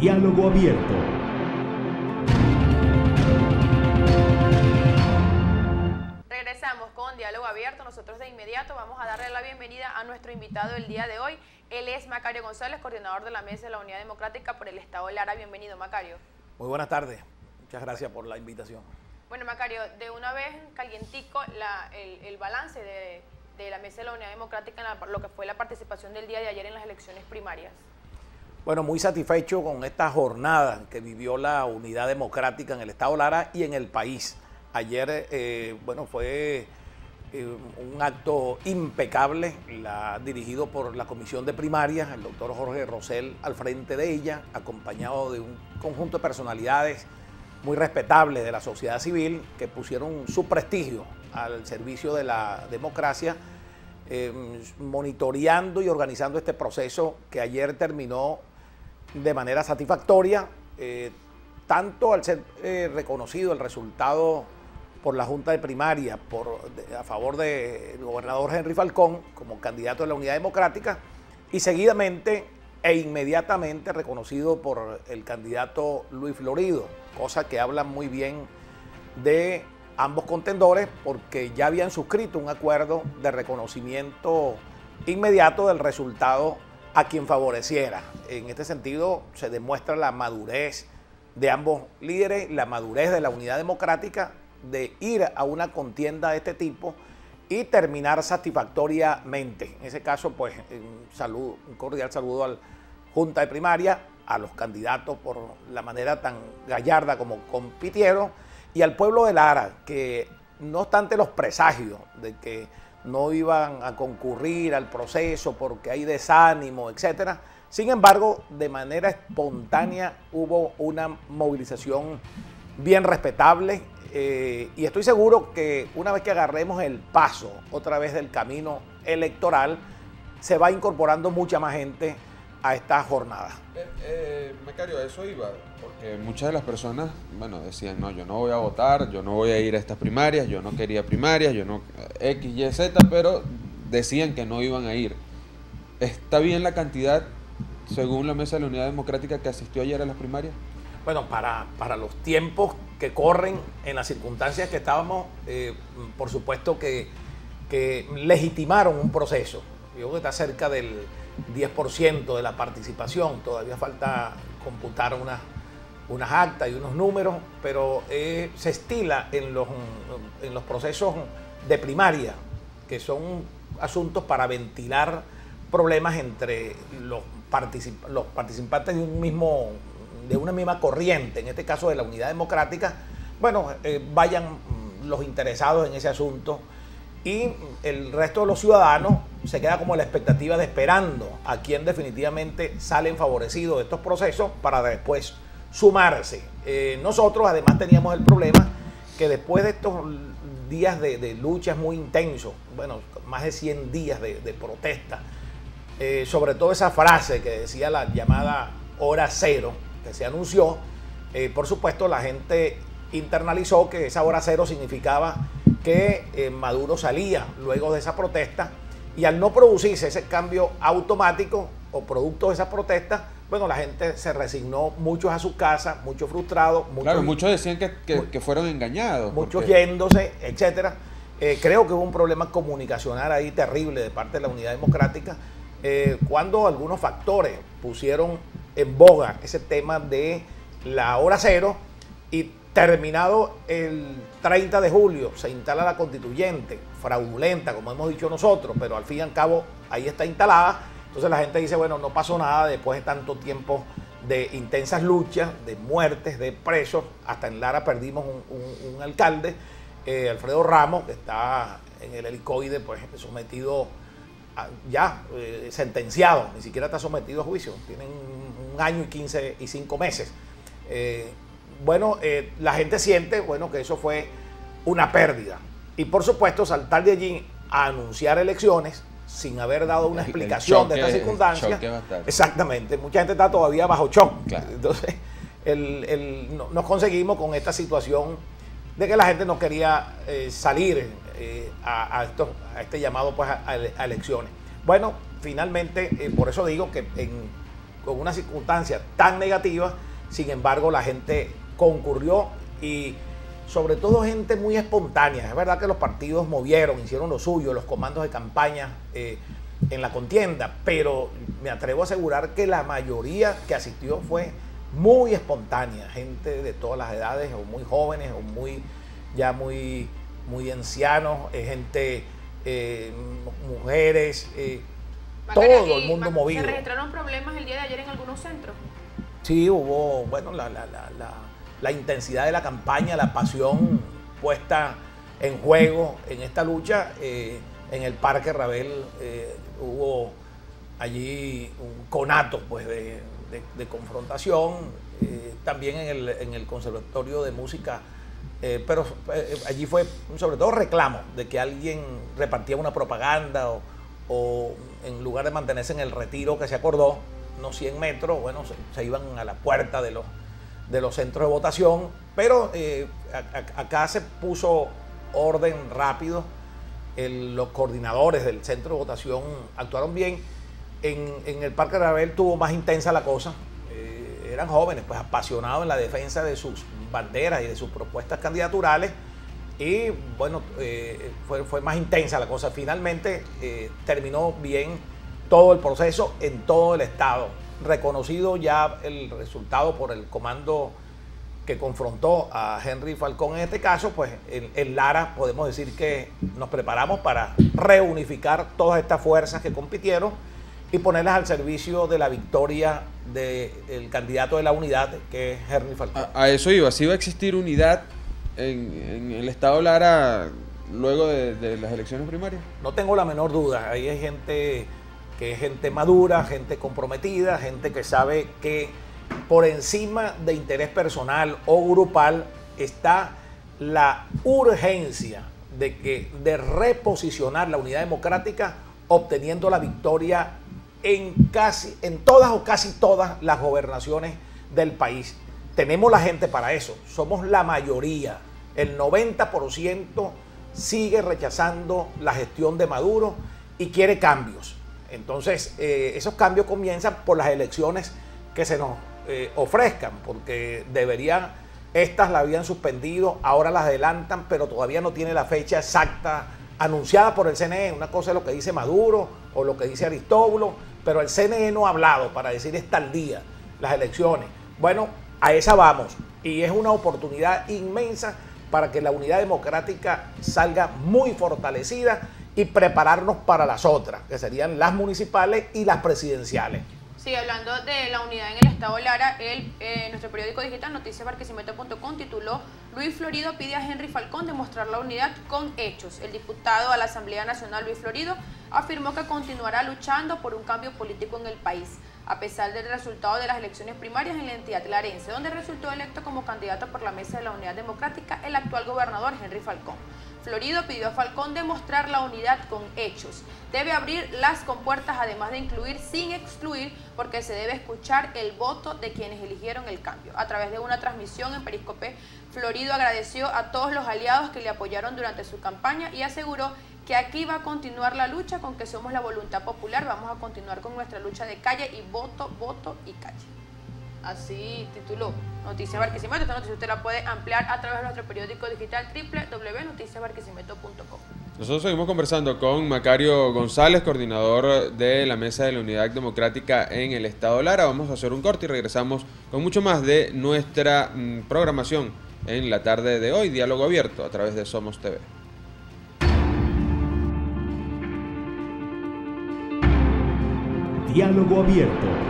Diálogo Abierto. Regresamos con Diálogo Abierto. Nosotros de inmediato vamos a darle la bienvenida a nuestro invitado del día de hoy. Él es Macario González, coordinador de la Mesa de la Unidad Democrática por el Estado de Lara. Bienvenido, Macario. Muy buenas tardes. Muchas gracias por la invitación. Bueno, Macario, de una vez calientico la- el, el balance de, de la Mesa de la Unidad Democrática en la- lo que fue la participación del día de ayer en las elecciones primarias. Bueno, muy satisfecho con esta jornada que vivió la unidad democrática en el Estado Lara y en el país. Ayer, eh, bueno, fue eh, un acto impecable, la- dirigido por la Comisión de Primarias, el doctor Jorge Rosell al frente de ella, acompañado de un conjunto de personalidades muy respetables de la sociedad civil que pusieron su prestigio al servicio de la democracia, eh, monitoreando y organizando este proceso que ayer terminó de manera satisfactoria, eh, tanto al ser eh, reconocido el resultado por la Junta de Primaria de- a favor del gobernador Henry Falcón como candidato de la Unidad Democrática y seguidamente e inmediatamente reconocido por el candidato Luis Florido, cosa que habla muy bien de ambos contendores porque ya habían suscrito un acuerdo de reconocimiento inmediato del resultado a quien favoreciera. En este sentido se demuestra la madurez de ambos líderes, la madurez de la unidad democrática de ir a una contienda de este tipo y terminar satisfactoriamente. En ese caso, pues, un, saludo, cordial saludo al Junta de Primaria, a los candidatos por la manera tan gallarda como compitieron, y al pueblo de Lara, que no obstante los presagios de que no iban a concurrir al proceso porque hay desánimo, etcétera, sin embargo, de manera espontánea hubo una movilización bien respetable eh, y estoy seguro que una vez que agarremos el paso otra vez del camino electoral, se va incorporando mucha más gente a esta jornada. Eh, eh, Macario, a eso iba, porque muchas de las personas, bueno, decían, no, yo no voy a votar, yo no voy a ir a estas primarias, yo no quería primarias, yo no, X, Y, Z, pero decían que no iban a ir. ¿Está bien la cantidad, según la Mesa de la Unidad Democrática, que asistió ayer a las primarias? Bueno, para, para los tiempos que corren, en las circunstancias que estábamos, eh, por supuesto que, que legitimaron un proceso. Yo creo que está cerca del 10% de la participación, todavía falta computar unas, unas actas y unos números, pero eh, se estila en los, en los procesos de primaria, que son asuntos para ventilar problemas entre los, particip- los participantes de un mismo de una misma corriente, en este caso de la unidad democrática, bueno, eh, vayan los interesados en ese asunto y el resto de los ciudadanos se queda como la expectativa de esperando a quien definitivamente salen favorecidos de estos procesos para después sumarse. Eh, nosotros además teníamos el problema que después de estos días de, luchas muy intensos, bueno, más de 100 días de, protesta, eh, sobre todo esa frase que decía la llamada hora cero, que se anunció, eh, por supuesto la gente internalizó que esa hora cero significaba que Maduro salía luego de esa protesta y al no producirse ese cambio automático o producto de esa protesta, bueno, la gente se resignó, muchos a su casa, muchos frustrados, muchos, Claro, muchos decían que, que- que fueron engañados. muchos porque- yéndose, etcétera. Eh, creo que hubo un problema comunicacional ahí terrible de parte de la Unidad Democrática, eh, cuando algunos factores pusieron en boga ese tema de la hora cero y terminado el 30 de julio se instala la constituyente, fraudulenta, como hemos dicho nosotros, pero al fin y al cabo ahí está instalada. Entonces la gente dice, bueno, no pasó nada después de tanto tiempo de intensas luchas, de muertes, de presos. Hasta en Lara perdimos un, alcalde, eh, Alfredo Ramos, que está en el helicoide, pues sometido ya eh, sentenciado, ni siquiera está sometido a juicio. Tienen un, un año y 15 y 5 meses. Eh, bueno, eh, la gente siente, bueno, que eso fue una pérdida. Y por supuesto, saltar de allí a anunciar elecciones sin haber dado una El- el explicación de esta circunstancia. Exactamente, mucha gente está todavía bajo shock. Claro. Entonces, el- el- no- nos conseguimos con esta situación de que la gente no quería eh, salir eh, a, a estos- a este llamado pues, a, a elecciones. Bueno, finalmente, eh, por eso digo que en con una circunstancia tan negativa, sin embargo la gente concurrió y sobre todo gente muy espontánea. Es verdad que los partidos movieron, hicieron lo suyo, los comandos de campaña eh, en la contienda, pero me atrevo a asegurar que la mayoría que asistió fue muy espontánea, gente de todas las edades, o muy jóvenes, o muy ya muy, muy ancianos, eh, gente, eh, mujeres, todo el mundo movido. ¿Se registraron problemas el día de ayer en algunos centros? Sí, hubo, bueno, la, la, la, la intensidad de la campaña, la pasión puesta en juego en esta lucha. Eh, en el Parque Rabel eh, hubo allí un conato pues, de, confrontación, eh, también en el, Conservatorio de Música, pero allí fue sobre todo reclamo de que alguien repartía una propaganda o, o, en lugar de mantenerse en el retiro que se acordó, no 100 metros, bueno, se iban a la puerta de los de los centros de votación, pero eh, acá se puso orden rápido, los coordinadores del centro de votación actuaron bien, en, el Parque Rabel tuvo más intensa la cosa, eh, eran jóvenes, pues apasionados en la defensa de sus banderas y de sus propuestas candidaturales, y bueno, eh, fue, fue, más intensa la cosa, finalmente terminó bien todo el proceso en todo el estado reconocido ya el resultado por el comando que confrontó a Henry Falcón en este caso, pues en, Lara podemos decir que nos preparamos para reunificar todas estas fuerzas que compitieron y ponerlas al servicio de la victoria del candidato de la unidad, que es Henry Falcón. A, eso iba, si iba a existir unidad en, el estado Lara luego de, de las elecciones primarias. No tengo la menor duda, ahí hay gente que es gente madura, gente comprometida, gente que sabe que por encima de interés personal o grupal está la urgencia de que de reposicionar la unidad democrática obteniendo la victoria en casi en todas o casi todas las gobernaciones del país. Tenemos la gente para eso, somos la mayoría. El 90% sigue rechazando la gestión de Maduro y quiere cambios. Entonces, eh, esos cambios comienzan por las elecciones que se nos eh, ofrezcan, porque deberían, estas la habían suspendido, ahora las adelantan, pero todavía no tiene la fecha exacta anunciada por el CNE. Una cosa es lo que dice Maduro o lo que dice Aristóbulo, pero el CNE no ha hablado para decir está al día las elecciones. Bueno, a esa vamos y es una oportunidad inmensa para que la unidad democrática salga muy fortalecida y prepararnos para las otras, que serían las municipales y las presidenciales. Sí, hablando de la unidad en el Estado Lara, el, eh, nuestro periódico digital noticiasbarquisimeto.com tituló Luis Florido pide a Henry Falcón demostrar la unidad con hechos. El diputado a la Asamblea Nacional Luis Florido afirmó que continuará luchando por un cambio político en el país, a pesar del resultado de las elecciones primarias en la entidad larense, donde resultó electo como candidato por la Mesa de la Unidad Democrática el actual gobernador Henry Falcón. Florido pidió a Falcón demostrar la unidad con hechos. Debe abrir las compuertas además de incluir sin excluir porque se debe escuchar el voto de quienes eligieron el cambio. A través de una transmisión en Periscope, Florido agradeció a todos los aliados que le apoyaron durante su campaña y aseguró que aquí va a continuar la lucha con que somos la voluntad popular, vamos a continuar con nuestra lucha de calle y voto, voto y calle. Así tituló Noticias Barquisimeto. Esta noticia usted la puede ampliar a través de nuestro periódico digital www.noticiasbarquisimeto.com. Nosotros seguimos conversando con Macario González, coordinador de la Mesa de la Unidad Democrática en el Estado Lara. Vamos a hacer un corte y regresamos con mucho más de nuestra mm, programación en la tarde de hoy, Diálogo Abierto, a través de Somos TV. Diálogo Abierto